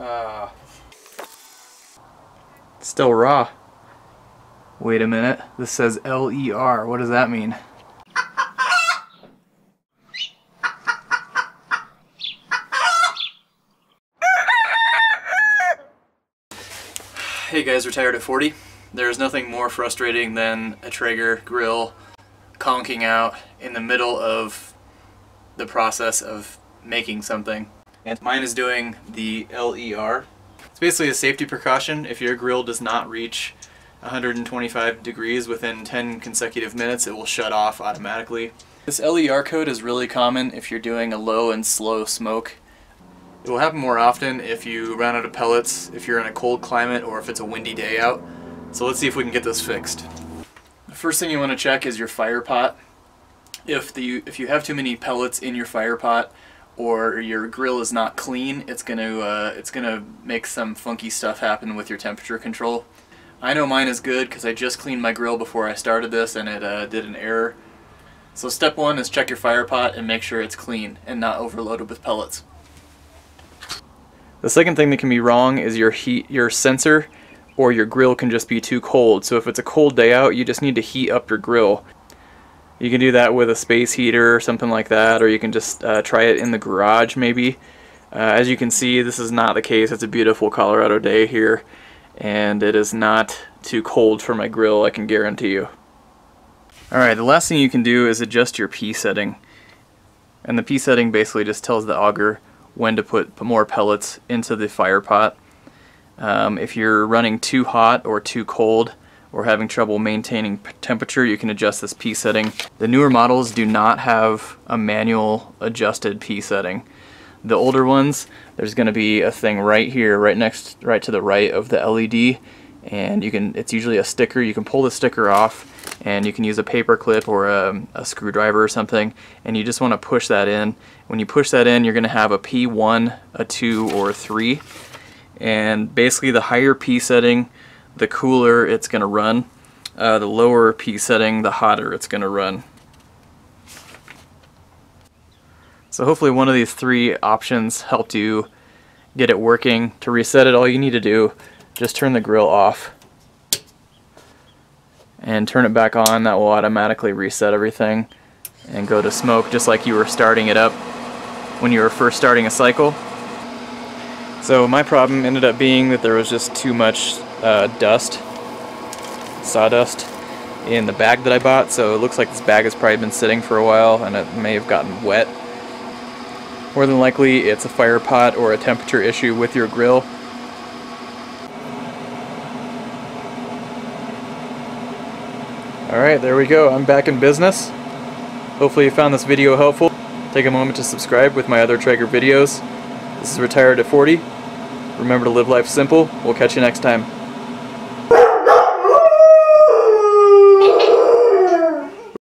Uh, still raw. Wait a minute. This says L-E-R. What does that mean? Hey guys, retired at 40. There's nothing more frustrating than a Traeger grill conking out in the middle of the process of making something. And mine is doing the LER. It's basically a safety precaution if your grill does not reach 125 degrees within 10 consecutive minutes, it will shut off automatically. This LER code is really common if you're doing a low and slow smoke. It will happen more often if you run out of pellets, if you're in a cold climate, or if it's a windy day out. So let's see if we can get this fixed. The first thing you want to check is your fire pot. If, the, if you have too many pellets in your fire pot, or your grill is not clean, it's gonna uh, it's gonna make some funky stuff happen with your temperature control. I know mine is good because I just cleaned my grill before I started this and it uh, did an error. So step one is check your fire pot and make sure it's clean and not overloaded with pellets. The second thing that can be wrong is your heat, your sensor or your grill can just be too cold. So if it's a cold day out, you just need to heat up your grill. You can do that with a space heater or something like that, or you can just uh, try it in the garage maybe. Uh, as you can see, this is not the case. It's a beautiful Colorado day here, and it is not too cold for my grill, I can guarantee you. Alright, the last thing you can do is adjust your P setting. And the P setting basically just tells the auger when to put more pellets into the fire pot. Um, if you're running too hot or too cold or having trouble maintaining temperature, you can adjust this P setting. The newer models do not have a manual adjusted P setting. The older ones, there's going to be a thing right here, right next, right to the right of the LED, and you can. It's usually a sticker. You can pull the sticker off, and you can use a paper clip or a, a screwdriver or something, and you just want to push that in. When you push that in, you're going to have a P1, a 2, or a 3. And basically the higher P setting, the cooler it's going to run. Uh, the lower P setting, the hotter it's going to run. So hopefully one of these three options helped you get it working. To reset it, all you need to do, just turn the grill off and turn it back on. That will automatically reset everything and go to smoke just like you were starting it up when you were first starting a cycle. So my problem ended up being that there was just too much uh, dust, sawdust, in the bag that I bought. So it looks like this bag has probably been sitting for a while and it may have gotten wet. More than likely it's a fire pot or a temperature issue with your grill. Alright, there we go. I'm back in business. Hopefully you found this video helpful. Take a moment to subscribe with my other Traeger videos. This is Retired at 40. Remember to live life simple. We'll catch you next time.